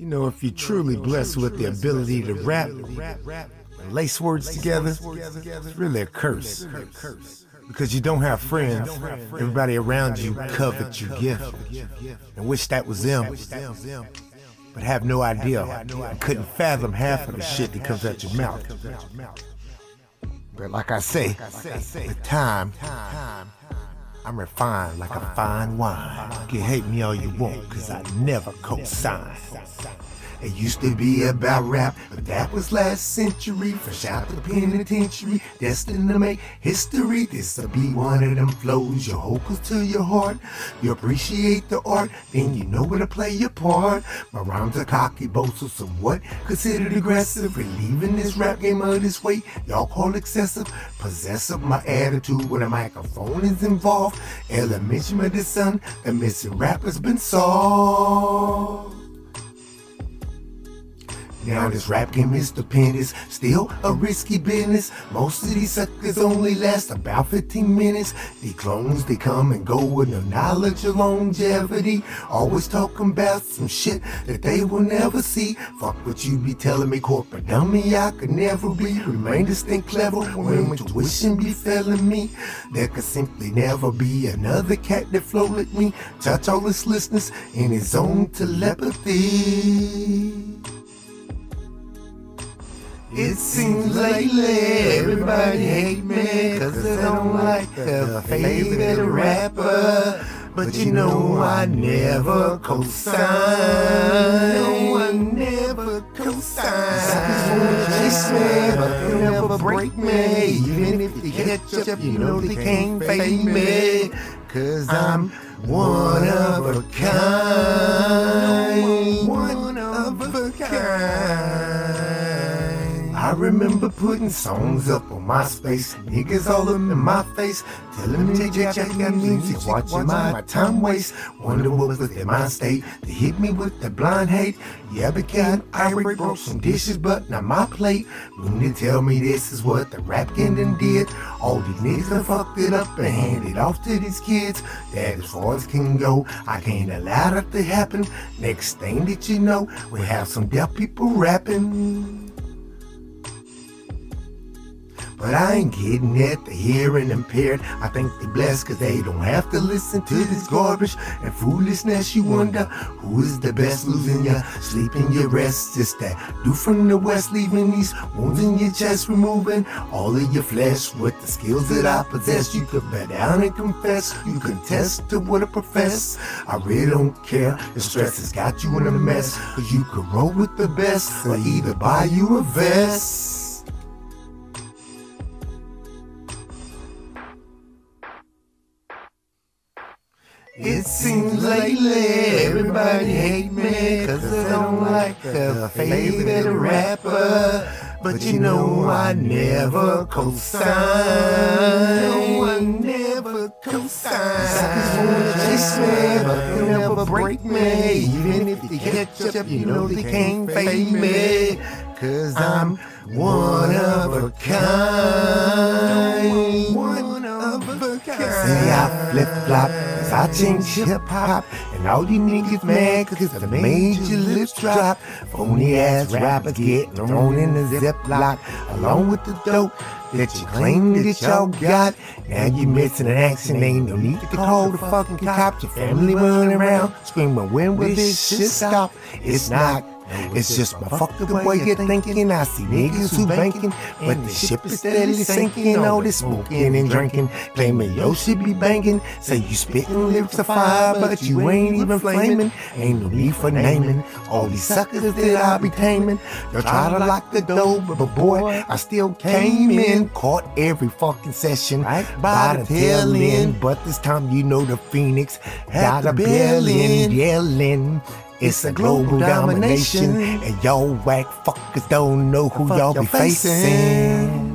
You know, if you're truly blessed with the ability to rap and lace words together, it's really a curse. Because you don't have friends, everybody around you covet your gift and wish that was them, but have no idea, couldn't fathom half of the shit that comes out your mouth. But like I say, with time, I'm refined like a fine wine. You can hate me all you want, cause I never co-sign. It used to be about rap, but that was last century. Fresh out the penitentiary, destined to make history. This'll be one of them flows. Your hope to your heart. You appreciate the art, then you know where to play your part. My rhymes are cocky, boastful, somewhat considered aggressive. Relieving this rap game of this weight, y'all call excessive. Possessive, my attitude when a microphone is involved. Elementary son, the missing rapper's been solved. Now this rap game is stupendous, still a risky business. Most of these suckers only last about 15 minutes. The clones, they come and go with no knowledge of longevity. Always talking about some shit that they will never see. Fuck what you be telling me, corporate dummy, I could never be. Remain distinct clever when intuition be failing me. There could simply never be another cat that flow like me. Touch all his listeners in his own telepathy. It seems lately everybody hate me Cause they don't like their favorite rapper. But you know I never co-sign. No, I never co-sign. Suckers wanna chase me but they'll never break me. Even if they catch up you know they can't fade me. Cause I'm one of a kind. One of a kind remember putting songs up on MySpace. Niggas all up in my face, telling me to check out music, watching my, time waste. Wonder what was in my state to hit me with the blind hate. Yeah, became irate, broke some dishes, but not my plate. When they tell me this is what the rap kingdom did, all these niggas done fucked it up and handed off to these kids. That as far as can go, I can't allow that to happen. Next thing that you know, we have some deaf people rapping. But I ain't getting at the hearing impaired. I think they blessed cause they don't have to listen to this garbage and foolishness. You wonder who is the best losing your sleep in your rest. It's that dude from the west leaving these wounds in your chest, removing all of your flesh with the skills that I possess. You could bet down and confess. You contest to what I profess. I really don't care. The stress has got you in a mess. Cause you can roll with the best or either buy you a vest. It seems lately everybody hate me Cause they don't like their favorite rapper. But you know I never co-sign. No, I never co-sign. Suckers wanna chase me but they'll never break me. Even if they catch up you know they can't fade me. Cause I'm one of a kind. One of a kind See I flip-flop I change hip hop, and all you niggas mad cause made your lips drop. Phony ass rappers get thrown in the ziplock, along with the dope that you claim that y'all got. Now you missing an action, ain't no need to call the fucking cops. Your family running around screaming, when will this shit stop? It's not. It's just my fucked up way of thinking. I see niggas who banking, but the ship is steadily sinking. All this smoking and drinking, claiming yo shit be banging. Say you spitting lyrics of fire, but you ain't even flaming. Ain't no need for naming all these suckers that I be taming. Y'all try to lock the door, but boy, I still came in, caught every fucking session right by the tail end. But this time you know the phoenix got a bell in, yelling. It's a global domination, and y'all whack fuckers don't know who y'all be facing.